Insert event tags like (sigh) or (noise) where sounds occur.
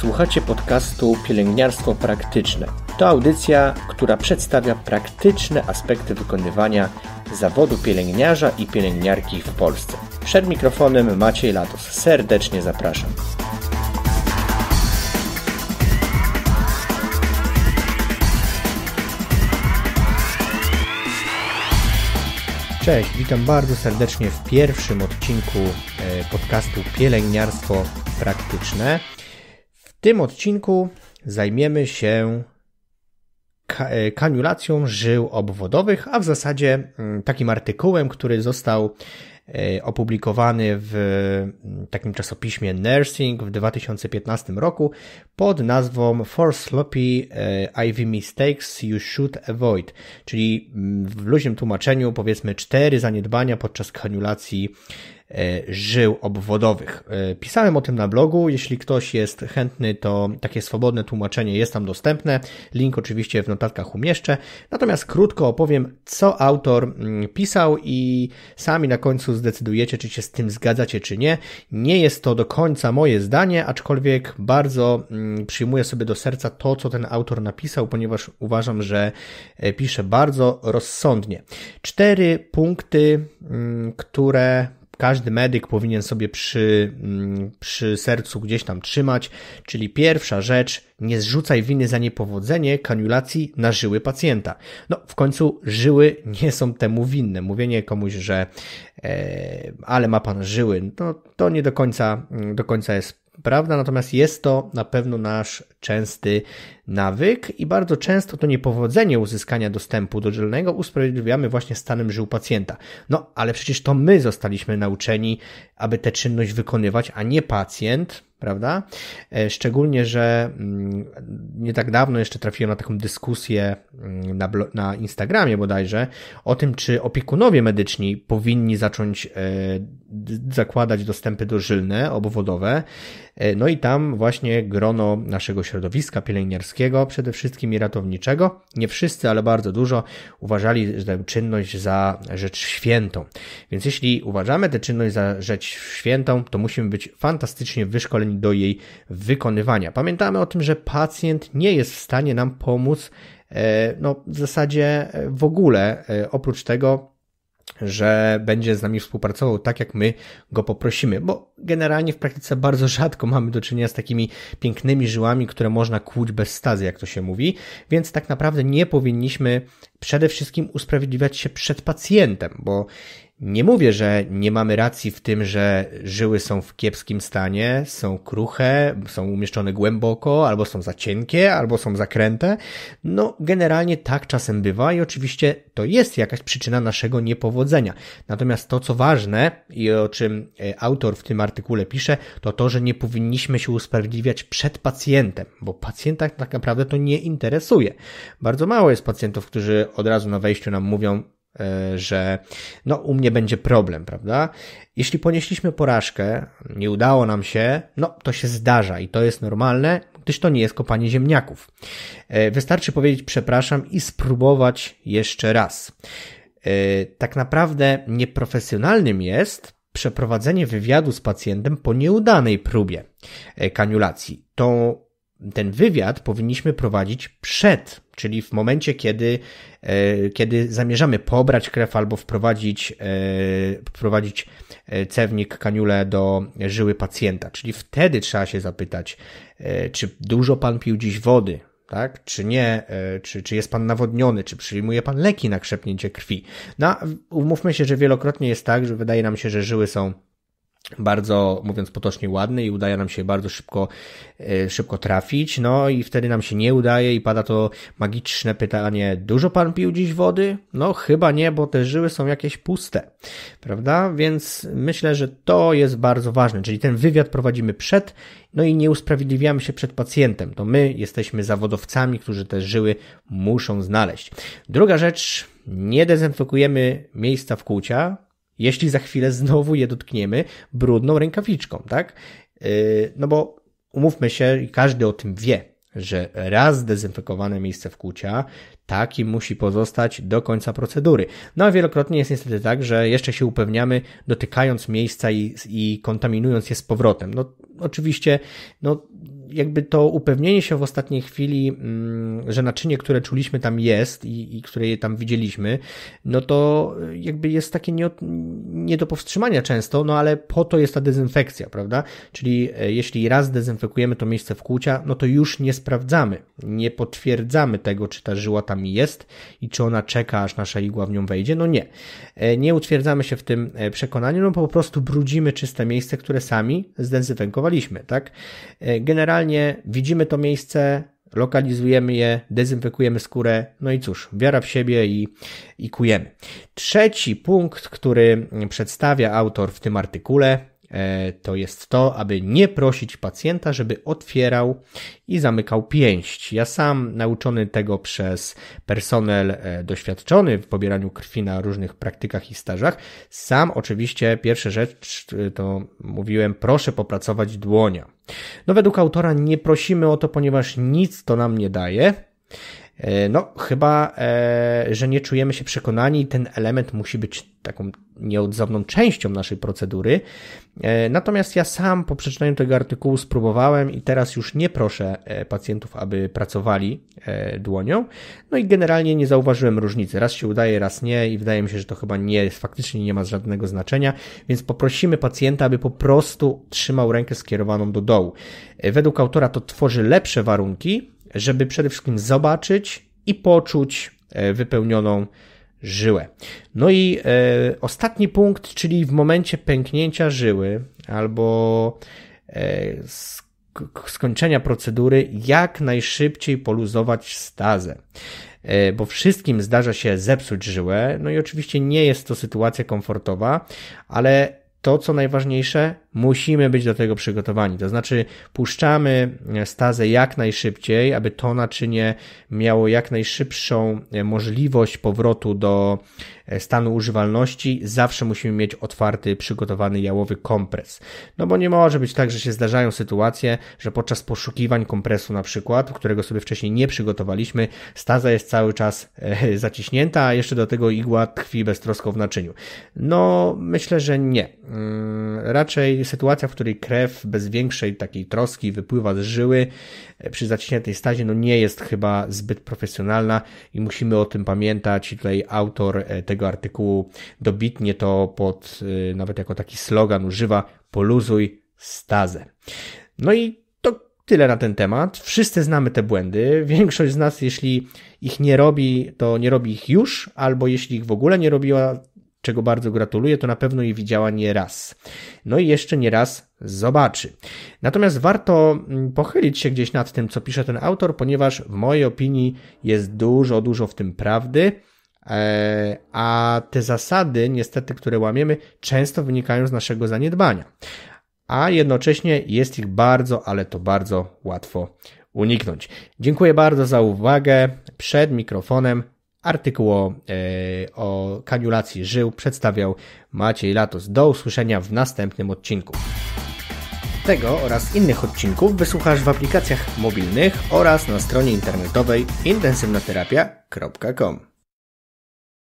Słuchacie podcastu Pielęgniarstwo Praktyczne. To audycja, która przedstawia praktyczne aspekty wykonywania zawodu pielęgniarza i pielęgniarki w Polsce. Przed mikrofonem Maciej Latos. Serdecznie zapraszam. Cześć, witam bardzo serdecznie w pierwszym odcinku e, podcastu Pielęgniarstwo Praktyczne. W tym odcinku zajmiemy się e, kaniulacją żył obwodowych, a w zasadzie mm, takim artykułem, który został opublikowany w mm, takim czasopiśmie Nursing w 2015 roku pod nazwą For Sloppy e, IV Mistakes You Should Avoid, czyli mm, w luźnym tłumaczeniu powiedzmy cztery zaniedbania podczas kaniulacji E, żył obwodowych. E, pisałem o tym na blogu. Jeśli ktoś jest chętny, to takie swobodne tłumaczenie jest tam dostępne. Link oczywiście w notatkach umieszczę. Natomiast krótko opowiem, co autor mm, pisał i sami na końcu zdecydujecie, czy się z tym zgadzacie, czy nie. Nie jest to do końca moje zdanie, aczkolwiek bardzo mm, przyjmuję sobie do serca to, co ten autor napisał, ponieważ uważam, że e, pisze bardzo rozsądnie. Cztery punkty, mm, które każdy medyk powinien sobie przy, mm, przy sercu gdzieś tam trzymać, czyli pierwsza rzecz, nie zrzucaj winy za niepowodzenie kaniulacji na żyły pacjenta. No, w końcu żyły nie są temu winne. Mówienie komuś, że e, ale ma pan żyły, no, to nie do końca, do końca jest prawda? Natomiast jest to na pewno nasz częsty nawyk i bardzo często to niepowodzenie uzyskania dostępu do żylnego usprawiedliwiamy właśnie stanem żył pacjenta. No, ale przecież to my zostaliśmy nauczeni, aby tę czynność wykonywać, a nie pacjent, prawda? E, szczególnie, że mm, nie tak dawno jeszcze trafiłem na taką dyskusję mm, na, na Instagramie bodajże o tym, czy opiekunowie medyczni powinni zacząć e, zakładać dostępy dożylne, obwodowe. E, no i tam właśnie grono naszego środowiska pielęgniarskiego, przede wszystkim i ratowniczego, nie wszyscy, ale bardzo dużo, uważali tę czynność za rzecz świętą. Więc jeśli uważamy tę czynność za rzecz świętą, to musimy być fantastycznie wyszkoleni do jej wykonywania. Pamiętamy o tym, że pacjent nie jest w stanie nam pomóc, e, no w zasadzie w ogóle, e, oprócz tego, że będzie z nami współpracował tak, jak my go poprosimy, bo generalnie w praktyce bardzo (laughs) rzadko mamy do czynienia z takimi pięknymi żyłami, które można kłuć bez stazy, jak to się mówi, więc tak naprawdę nie powinniśmy przede wszystkim usprawiedliwiać się przed pacjentem, bo nie mówię, że nie mamy racji w tym, że żyły są w kiepskim stanie, są kruche, są umieszczone głęboko, albo są za cienkie, albo są zakręte. No, generalnie tak czasem bywa i oczywiście to jest jakaś przyczyna naszego niepowodzenia. Natomiast to, co ważne i o czym e, autor w tym artykule pisze, to to, że nie powinniśmy się usprawiedliwiać przed pacjentem, bo pacjenta tak naprawdę to nie interesuje. Bardzo mało jest pacjentów, którzy od razu na wejściu nam mówią, E, że no u mnie będzie problem, prawda? Jeśli ponieśliśmy porażkę, nie udało nam się, no to się zdarza i to jest normalne, gdyż to nie jest kopanie ziemniaków. E, wystarczy powiedzieć przepraszam i spróbować jeszcze raz. E, tak naprawdę nieprofesjonalnym jest przeprowadzenie wywiadu z pacjentem po nieudanej próbie kaniulacji. To ten wywiad powinniśmy prowadzić przed, czyli w momencie, kiedy, e, kiedy zamierzamy pobrać krew albo wprowadzić, e, wprowadzić e, cewnik, kaniulę do żyły pacjenta. Czyli wtedy trzeba się zapytać, czy dużo pan pił dziś wody, tak? Czy nie, czy, czy jest pan nawodniony, czy przyjmuje pan leki na krzepnięcie krwi. No, umówmy się, że wielokrotnie jest tak, że wydaje nam się, że żyły są bardzo, mówiąc potocznie, ładny i udaje nam się bardzo szybko, e, szybko trafić, no i wtedy nam się nie udaje i pada to magiczne pytanie, dużo pan pił dziś wody? No chyba nie, bo te żyły są jakieś puste, prawda? Więc myślę, że to jest bardzo ważne, czyli ten wywiad prowadzimy przed, no i nie usprawiedliwiamy się przed pacjentem, to my jesteśmy zawodowcami, którzy te żyły muszą znaleźć. Druga rzecz, nie dezynfekujemy miejsca w kłucia, jeśli za chwilę znowu je dotkniemy brudną rękawiczką, tak? Yy, no bo umówmy się, każdy o tym wie, że raz zdezynfekowane miejsce wkłucia, taki musi pozostać do końca procedury. No a wielokrotnie jest niestety tak, że jeszcze się upewniamy, dotykając miejsca i, i kontaminując je z powrotem. No oczywiście, no jakby to upewnienie się w ostatniej chwili, mm, że naczynie, które czuliśmy tam jest i, i które je tam widzieliśmy, no to jakby jest takie nie, nie do powstrzymania często, no ale po to jest ta dezynfekcja, prawda? Czyli e, jeśli raz dezynfekujemy to miejsce wkłucia, no to już nie sprawdzamy, nie potwierdzamy tego, czy ta żyła tam jest i czy ona czeka, aż nasza igła w nią wejdzie. No nie. E, nie utwierdzamy się w tym e, przekonaniu, no po prostu brudzimy czyste miejsce, które sami zdezynfekowaliśmy, tak? Generalnie generalnie widzimy to miejsce, lokalizujemy je, dezynfekujemy skórę, no i cóż, wiara w siebie i, i kujemy. Trzeci punkt, który przedstawia autor w tym artykule, to jest to, aby nie prosić pacjenta, żeby otwierał i zamykał pięść. Ja sam nauczony tego przez personel e, doświadczony w pobieraniu krwi na różnych praktykach i stażach, sam oczywiście pierwsza rzecz e, to mówiłem, proszę popracować dłonia. No według autora nie prosimy o to, ponieważ nic to nam nie daje. No, chyba, że nie czujemy się przekonani, ten element musi być taką nieodzowną częścią naszej procedury. E, natomiast ja sam po przeczytaniu tego artykułu spróbowałem i teraz już nie proszę e, pacjentów, aby pracowali e, dłonią. No i generalnie nie zauważyłem różnicy. Raz się udaje, raz nie i wydaje mi się, że to chyba nie jest, faktycznie nie ma żadnego znaczenia, więc poprosimy pacjenta, aby po prostu trzymał rękę skierowaną do dołu. Według autora to tworzy lepsze warunki, żeby przede wszystkim zobaczyć i poczuć wypełnioną żyłę. No i e, ostatni punkt, czyli w momencie pęknięcia żyły albo e, skończenia procedury, jak najszybciej poluzować stazę. E, bo wszystkim zdarza się zepsuć żyłę, no i oczywiście nie jest to sytuacja komfortowa, ale to, co najważniejsze, musimy być do tego przygotowani. To znaczy, puszczamy stazę jak najszybciej, aby to naczynie miało jak najszybszą e, możliwość powrotu do e, stanu używalności. Zawsze musimy mieć otwarty, przygotowany jałowy kompres. No bo nie może być tak, że się zdarzają sytuacje, że podczas poszukiwań kompresu na przykład, którego sobie wcześniej nie przygotowaliśmy, staza jest cały czas e, zaciśnięta, a jeszcze do tego igła tkwi beztrosko w naczyniu. No, myślę, że nie. Mm, raczej sytuacja, w której krew bez większej takiej troski wypływa z żyły e, przy zaciśniętej stazie, no nie jest chyba zbyt profesjonalna i musimy o tym pamiętać. I tutaj autor e, tego artykułu dobitnie to pod, e, nawet jako taki slogan używa, poluzuj stazę. No i tyle na ten temat. Wszyscy znamy te błędy. Większość z nas, jeśli ich nie robi, to nie robi ich już, albo jeśli ich w ogóle nie robiła, czego bardzo gratuluję, to na pewno je widziała nie raz. No i jeszcze nie raz zobaczy. Natomiast warto mm, pochylić się gdzieś nad tym, co pisze ten autor, ponieważ w mojej opinii jest dużo, dużo w tym prawdy, e, a te zasady, niestety, które łamiemy, często wynikają z naszego zaniedbania. A jednocześnie jest ich bardzo, ale to bardzo łatwo uniknąć. Dziękuję bardzo za uwagę. Przed mikrofonem Artykuł o, e, o kaniulacji żył przedstawiał Maciej Latos. Do usłyszenia w następnym odcinku. Tego oraz innych odcinków wysłuchasz w aplikacjach mobilnych oraz na stronie internetowej intensywnoterapia.com.